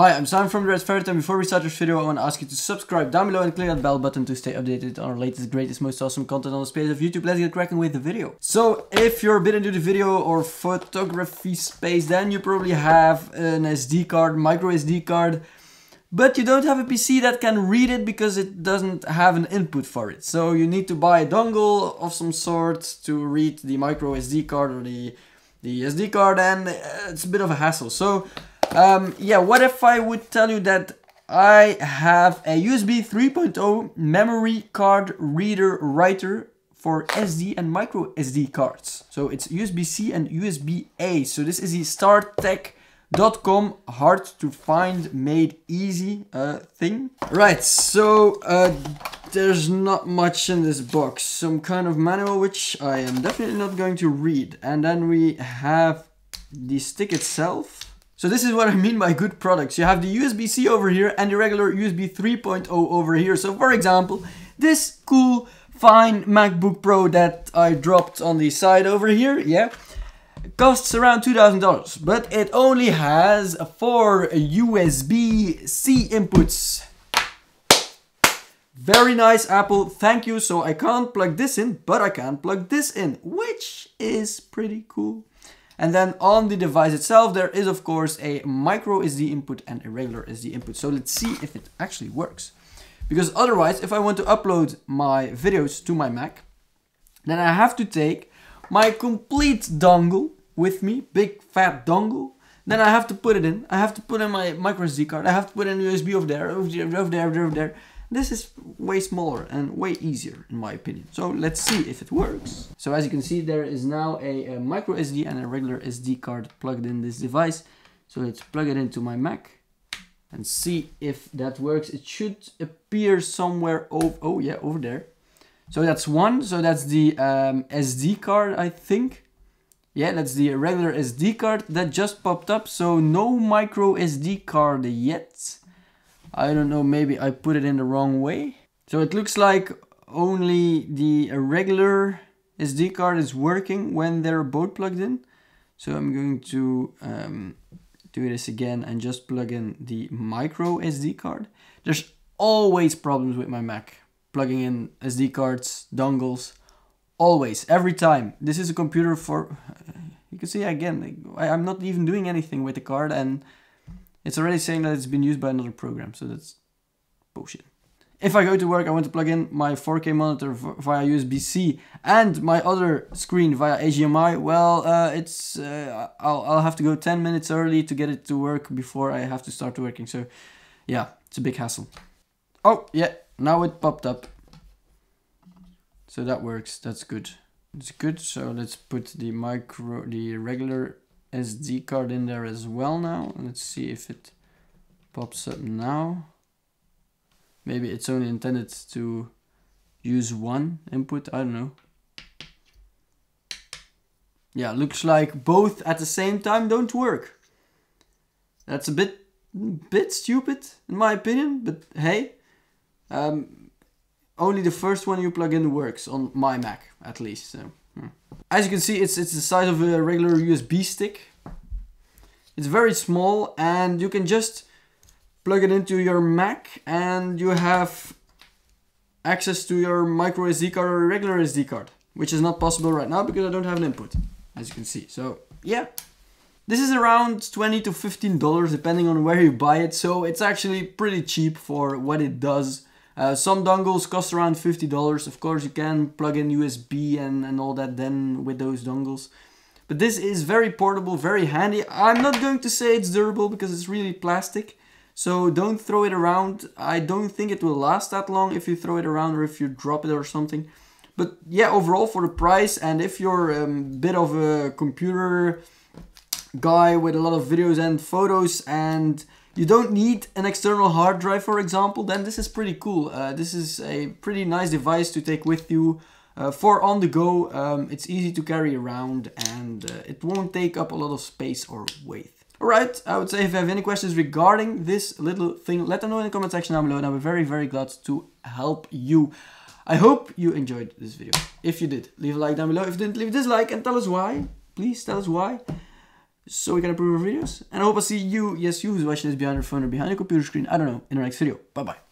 Hi, I'm Sam from Red Ferret and before we start this video I want to ask you to subscribe down below and click that bell button to stay updated on our latest, greatest, most awesome content on the space of YouTube. Let's get cracking with the video. So, if you're a bit into the video or photography space, then you probably have an SD card, micro SD card, but you don't have a PC that can read it because it doesn't have an input for it. So you need to buy a dongle of some sort to read the micro SD card or the, the SD card and it's a bit of a hassle. So um, yeah, what if I would tell you that I have a USB 3.0 memory card reader writer for SD and micro SD cards. So it's USB-C and USB-A. So this is the StarTech.com hard to find, made easy uh, thing. Right, so uh, there's not much in this box. Some kind of manual, which I am definitely not going to read. And then we have the stick itself. So this is what I mean by good products. You have the USB-C over here and the regular USB 3.0 over here. So for example, this cool fine MacBook Pro that I dropped on the side over here, yeah, costs around $2,000, but it only has four USB-C inputs. Very nice Apple, thank you. So I can't plug this in, but I can plug this in, which is pretty cool. And then on the device itself, there is of course a micro SD input and a regular SD input. So let's see if it actually works. Because otherwise, if I want to upload my videos to my Mac, then I have to take my complete dongle with me, big fat dongle. Then I have to put it in. I have to put in my micro SD card. I have to put in USB over there, over there, over there, over there. This is way smaller and way easier in my opinion. So let's see if it works. So as you can see, there is now a, a micro SD and a regular SD card plugged in this device. So let's plug it into my Mac and see if that works. It should appear somewhere over, oh yeah, over there. So that's one, so that's the um, SD card, I think. Yeah, that's the regular SD card that just popped up. So no micro SD card yet. I don't know, maybe I put it in the wrong way. So it looks like only the regular SD card is working when they're both plugged in. So I'm going to um, do this again and just plug in the micro SD card. There's always problems with my Mac. Plugging in SD cards, dongles, always, every time. This is a computer for, you can see again, I'm not even doing anything with the card and it's already saying that it's been used by another program, so that's bullshit. If I go to work, I want to plug in my 4K monitor via USB-C and my other screen via HDMI. Well, uh, it's uh, I'll, I'll have to go 10 minutes early to get it to work before I have to start working. So, yeah, it's a big hassle. Oh, yeah, now it popped up. So that works. That's good. It's good. So let's put the micro, the regular SD card in there as well now. Let's see if it pops up now. Maybe it's only intended to use one input, I don't know. Yeah, looks like both at the same time don't work. That's a bit bit stupid in my opinion, but hey, um, only the first one you plug in works on my Mac at least. So. Hmm. As you can see, it's, it's the size of a regular USB stick. It's very small and you can just plug it into your Mac and you have access to your micro SD card or regular SD card, which is not possible right now because I don't have an input, as you can see. So yeah, this is around 20 to 15 dollars depending on where you buy it. So it's actually pretty cheap for what it does. Uh, some dongles cost around $50. Of course, you can plug in USB and, and all that then with those dongles. But this is very portable, very handy. I'm not going to say it's durable because it's really plastic. So don't throw it around. I don't think it will last that long if you throw it around or if you drop it or something. But yeah, overall for the price and if you're a um, bit of a computer guy with a lot of videos and photos and you don't need an external hard drive, for example, then this is pretty cool. Uh, this is a pretty nice device to take with you uh, for on the go. Um, it's easy to carry around and uh, it won't take up a lot of space or weight. Alright, I would say if you have any questions regarding this little thing, let them know in the comment section down below and I'll be very, very glad to help you. I hope you enjoyed this video. If you did, leave a like down below. If you didn't, leave a dislike and tell us why. Please tell us why. So we can improve our videos. And I hope I see you, yes, you who's watching this behind your phone or behind your computer screen, I don't know, in the next video. Bye bye.